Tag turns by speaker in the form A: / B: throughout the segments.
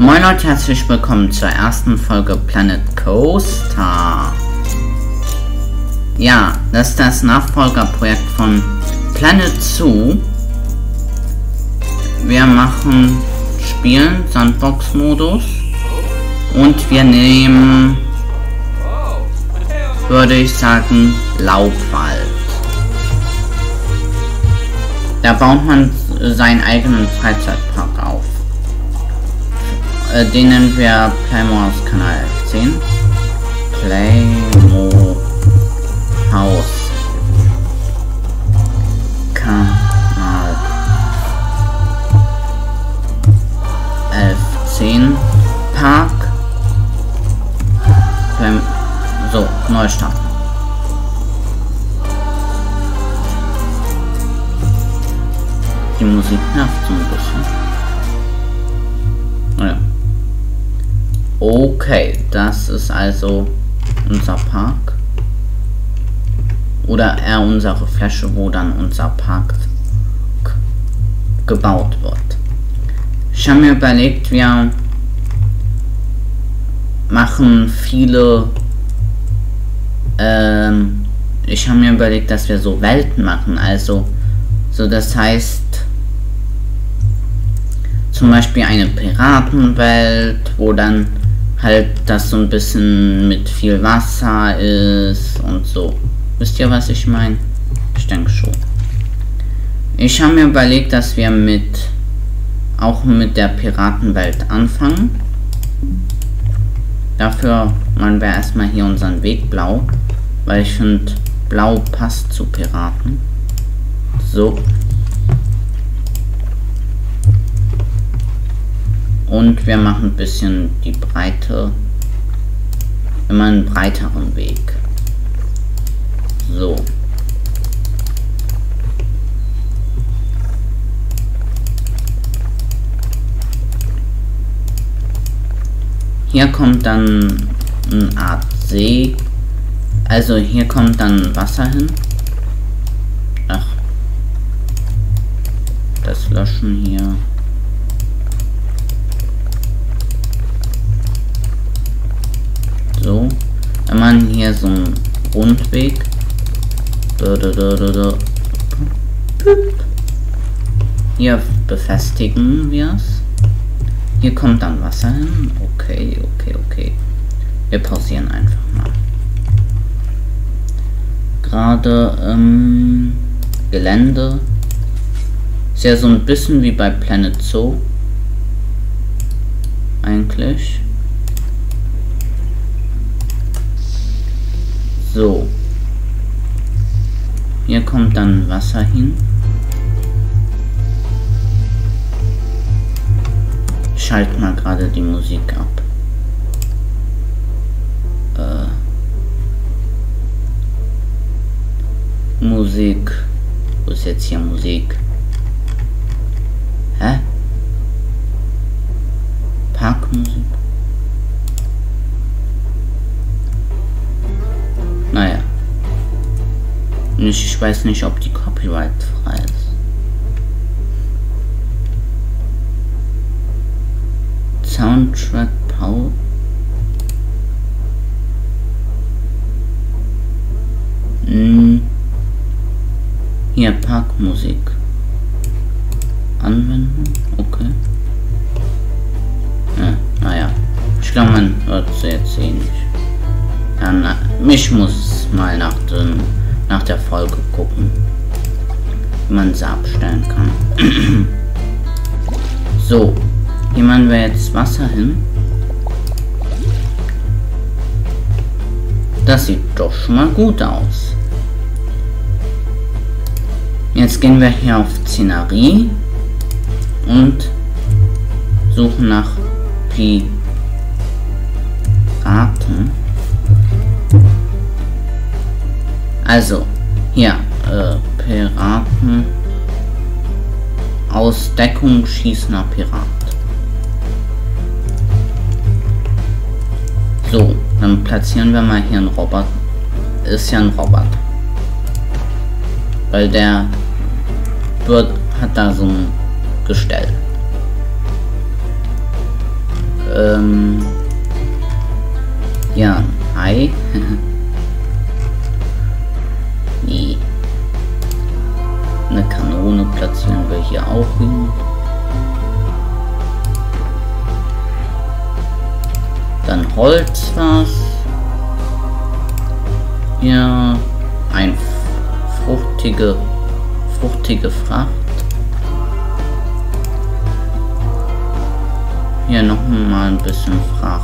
A: Moin Leute, herzlich willkommen zur ersten Folge Planet Coaster. Ja, das ist das Nachfolgerprojekt von Planet Zoo. Wir machen Spielen, Sandbox-Modus und wir nehmen, würde ich sagen, Laubwald. Da baut man seinen eigenen Freizeitpark auf. Äh, den nennen wir Playmo Kanal 10. Playmo Haus Kanal 11 10 Park Play so, neu starten. Die Musik nervt so ein bisschen. Okay, das ist also unser Park. Oder eher unsere Fläche, wo dann unser Park gebaut wird. Ich habe mir überlegt, wir machen viele... Ähm, ich habe mir überlegt, dass wir so Welten machen. Also, so das heißt, zum Beispiel eine Piratenwelt, wo dann halt das so ein bisschen mit viel Wasser ist und so. Wisst ihr, was ich meine? Ich denke schon. Ich habe mir überlegt, dass wir mit auch mit der Piratenwelt anfangen. Dafür machen wir erstmal hier unseren Weg blau, weil ich finde, blau passt zu Piraten. So, Und wir machen ein bisschen die Breite, immer einen breiteren Weg. So. Hier kommt dann eine Art See. Also hier kommt dann Wasser hin. Ach. Das löschen hier. So. Wenn man hier so einen Rundweg. Hier befestigen wir es. Hier kommt dann Wasser hin. Okay, okay, okay. Wir pausieren einfach mal. Gerade ähm, Gelände. Ist ja so ein bisschen wie bei Planet Zoo. Eigentlich. So. Hier kommt dann Wasser hin. Schalt mal gerade die Musik ab. Äh. Musik. Wo ist jetzt hier Musik? Hä? Parkmusik? Ich weiß nicht, ob die Copyright frei ist. Soundtrack Power. Hm. Hier Parkmusik. Anwenden? Okay. Ja, naja. Ich glaube, man hört sie jetzt eh nicht. Dann, mich muss mal nach, den, nach der Folge gucken, wie man sie abstellen kann. so, hier machen wir jetzt Wasser hin. Das sieht doch schon mal gut aus. Jetzt gehen wir hier auf Szenerie und suchen nach Piraten. Also, hier, äh, Piraten. Aus Deckung schießender Pirat. So, dann platzieren wir mal hier einen Roboter. Ist ja ein Roboter. Weil der wird, hat da so ein Gestell. Ähm, ja, Ei. Eine Kanone platzieren wir hier auch hin. Dann Holz was. Hier ein fruchtige, fruchtige Fracht. Hier noch mal ein bisschen Fracht.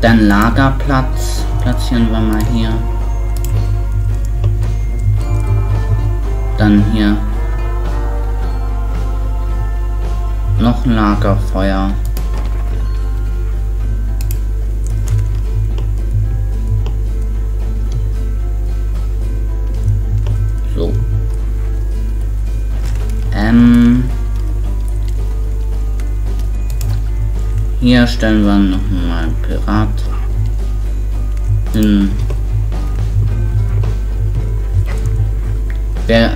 A: Dann Lagerplatz platzieren wir mal hier. Dann hier noch ein Lagerfeuer. So. Ähm. Hier stellen wir noch mal Pirat hin. Wir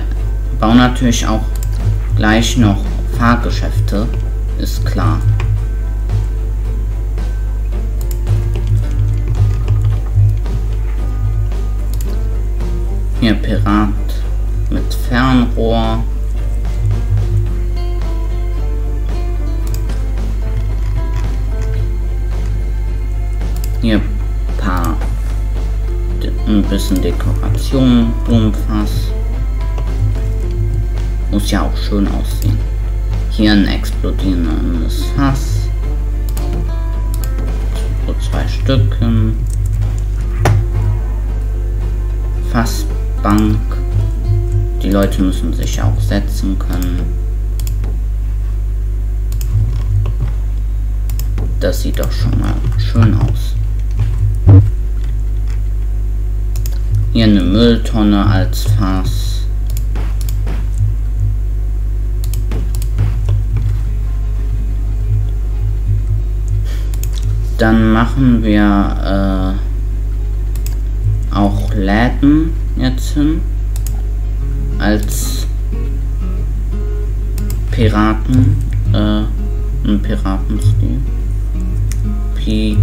A: bauen natürlich auch gleich noch Fahrgeschäfte, ist klar. Hier Pirat mit Fernrohr. Hier ein bisschen Dekoration, Blumenfass. Muss ja auch schön aussehen. Hier ein explodierendes Fass. So zwei Stücken. Fassbank. Die Leute müssen sich auch setzen können. Das sieht doch schon mal schön aus. Hier eine Mülltonne als Fass. Dann machen wir äh, auch Läden jetzt hin als Piraten, äh, ein Piratenstil. Piraten.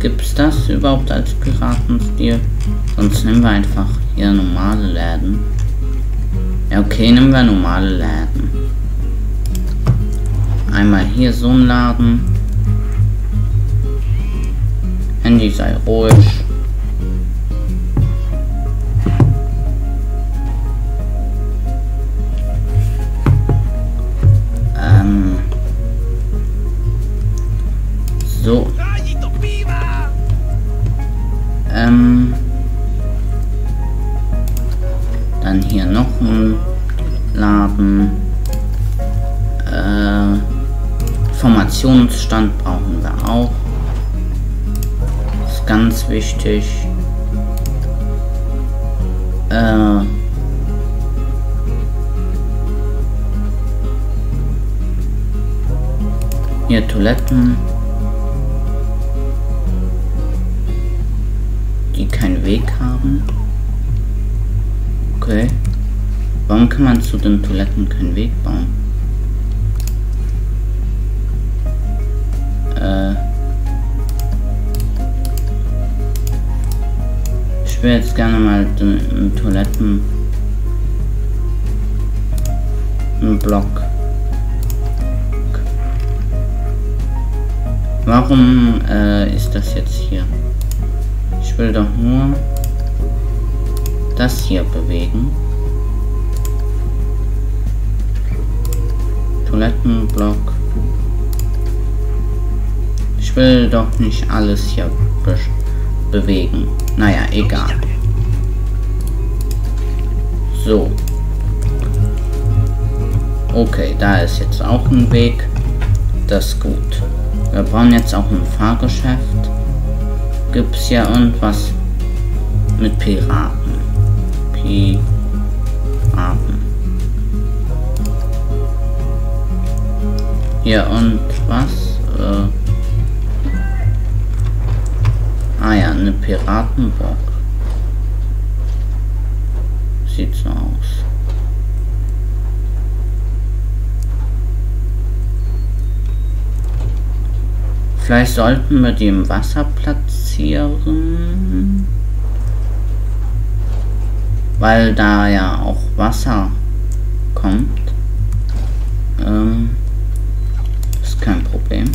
A: Gibt es das überhaupt als Piratenstil? Sonst nehmen wir einfach hier normale Läden. Ja, okay, nehmen wir normale Läden. Einmal hier so ein Laden. Handy sei ruhig. Ganz wichtig. Äh, hier Toiletten. die keinen Weg haben. Okay. Warum kann man zu den Toiletten keinen Weg bauen? Ich will jetzt gerne mal den, Toiletten einen Block. Warum äh, ist das jetzt hier? Ich will doch nur das hier bewegen. Toilettenblock. Ich will doch nicht alles hier be bewegen. Naja, egal. So. Okay, da ist jetzt auch ein Weg. Das ist gut. Wir brauchen jetzt auch ein Fahrgeschäft gibt es ja irgendwas mit Piraten. Piraten. Ja, und was? Äh Ah ja, eine Piratenburg. Sieht so aus. Vielleicht sollten wir die im Wasser platzieren. Weil da ja auch Wasser kommt. Ähm, ist kein Problem.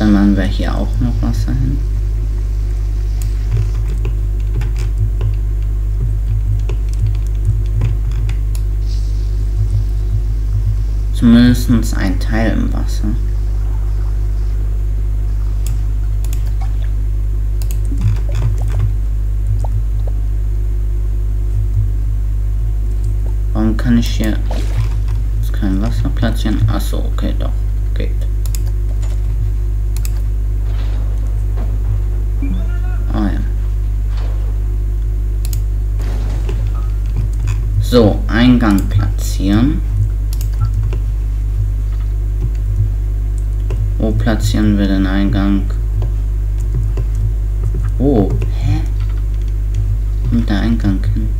A: Dann machen wir hier auch noch Wasser hin. Zumindest ein Teil im Wasser. Warum kann ich hier kein Wasser platzieren? Achso, okay, doch. Geht. So, Eingang platzieren. Wo platzieren wir den Eingang? Oh, hä? Und der Eingang hin?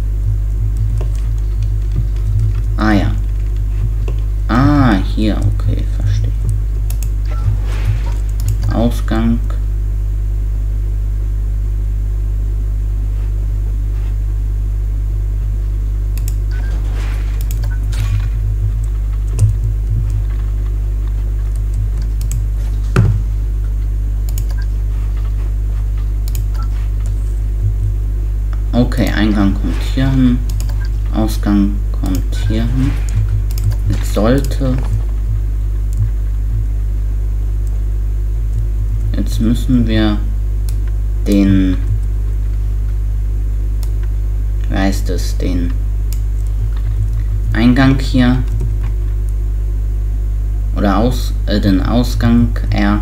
A: Ah ja. Ah, hier, Okay, Eingang kommt hier hin. Ausgang kommt hier hin. Jetzt sollte. Jetzt müssen wir den. Wie heißt es? Den Eingang hier. Oder aus, äh, den Ausgang R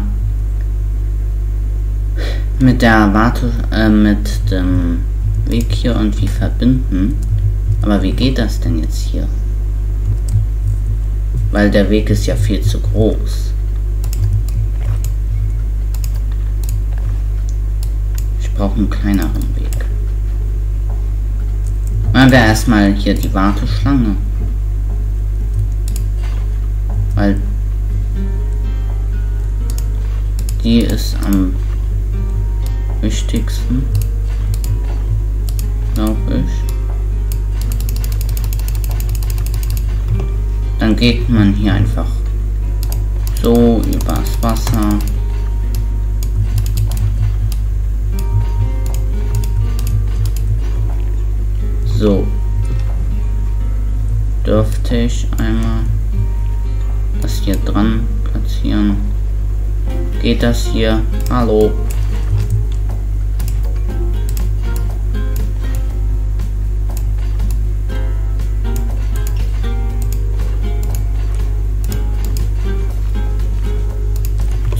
A: mit der Warte, äh, mit dem Weg hier irgendwie verbinden. Aber wie geht das denn jetzt hier? Weil der Weg ist ja viel zu groß. Ich brauche einen kleineren Weg. Machen wir erstmal hier die Warteschlange. Weil die ist am wichtigsten, glaube. Dann geht man hier einfach so übers Wasser. So. Dürfte ich einmal das hier dran platzieren. Geht das hier? Hallo.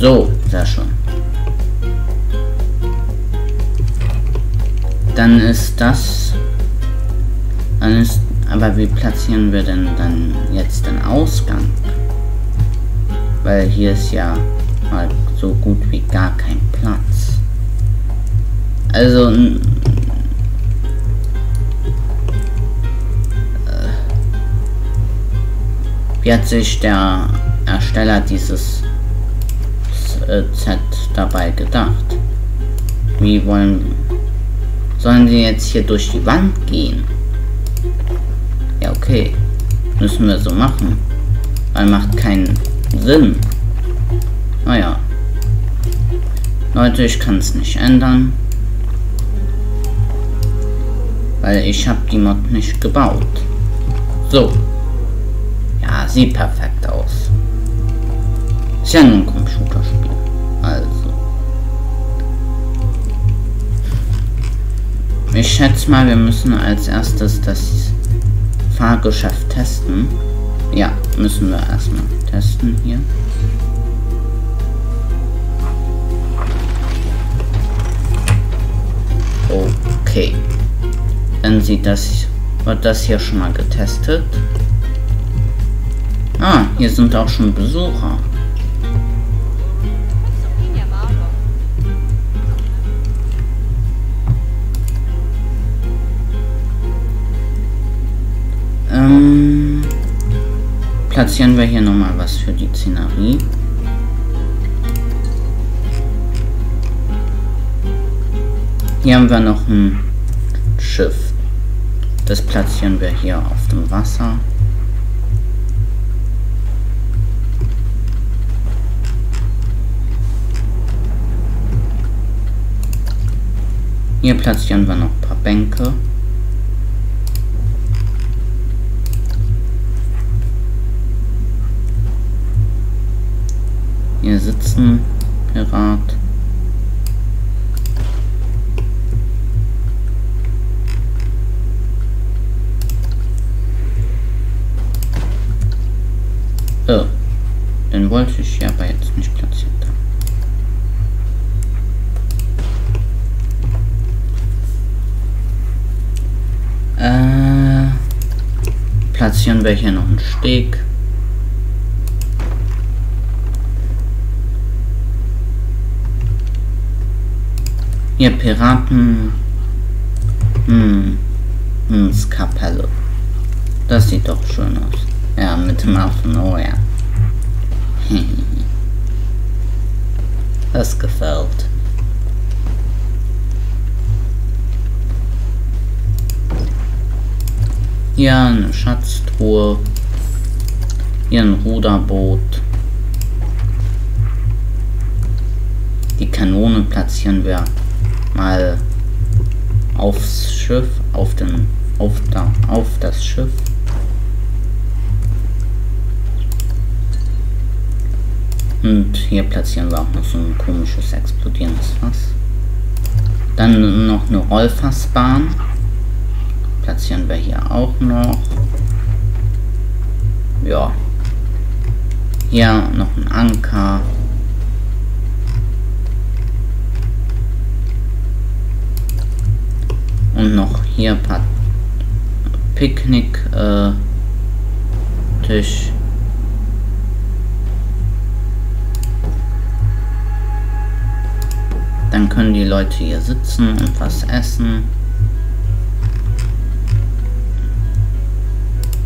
A: So, sehr schön. Dann ist das... Dann ist, aber wie platzieren wir denn dann jetzt den Ausgang? Weil hier ist ja halt so gut wie gar kein Platz. Also... Äh, wie hat sich der Ersteller dieses Z dabei gedacht. Wie wollen... Sollen sie jetzt hier durch die Wand gehen? Ja, okay. Müssen wir so machen. Weil macht keinen Sinn. Naja. Leute, ich kann es nicht ändern. Weil ich habe die Mod nicht gebaut. So. Ja, sieht perfekt aus. Ist ja nur ein Computerspiel. Ich schätze mal, wir müssen als erstes das Fahrgeschäft testen. Ja, müssen wir erstmal testen hier. Okay. Dann sieht das, wird das hier schon mal getestet. Ah, hier sind auch schon Besucher. Platzieren wir hier nochmal was für die Szenerie. Hier haben wir noch ein Schiff. Das platzieren wir hier auf dem Wasser. Hier platzieren wir noch ein paar Bänke. Hier sitzen Pirat. Oh, den wollte ich ja aber jetzt nicht platziert. Äh, platzieren wir hier noch einen Steg. Hier Piraten. Hm. Hm, Skapelle. Das sieht doch schön aus. Ja, mit dem Affen, oh ja. das gefällt. Hier eine Schatztruhe. Hier ein Ruderboot. Die Kanone platzieren wir mal aufs Schiff, auf den, auf da, auf das Schiff. Und hier platzieren wir auch noch so ein komisches explodierendes Fass. Dann noch eine Rollfassbahn. Platzieren wir hier auch noch. Ja. Hier noch ein Anker. Und noch hier ein paar Picknick äh, Tisch. Dann können die Leute hier sitzen und was essen.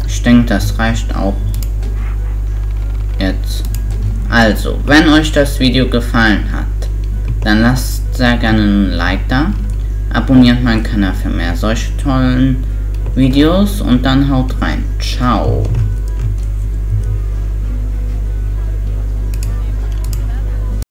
A: Ich denke, das reicht auch jetzt. Also, wenn euch das Video gefallen hat, dann lasst sehr gerne ein Like da. Abonniert meinen Kanal für mehr solche tollen Videos und dann haut rein. Ciao.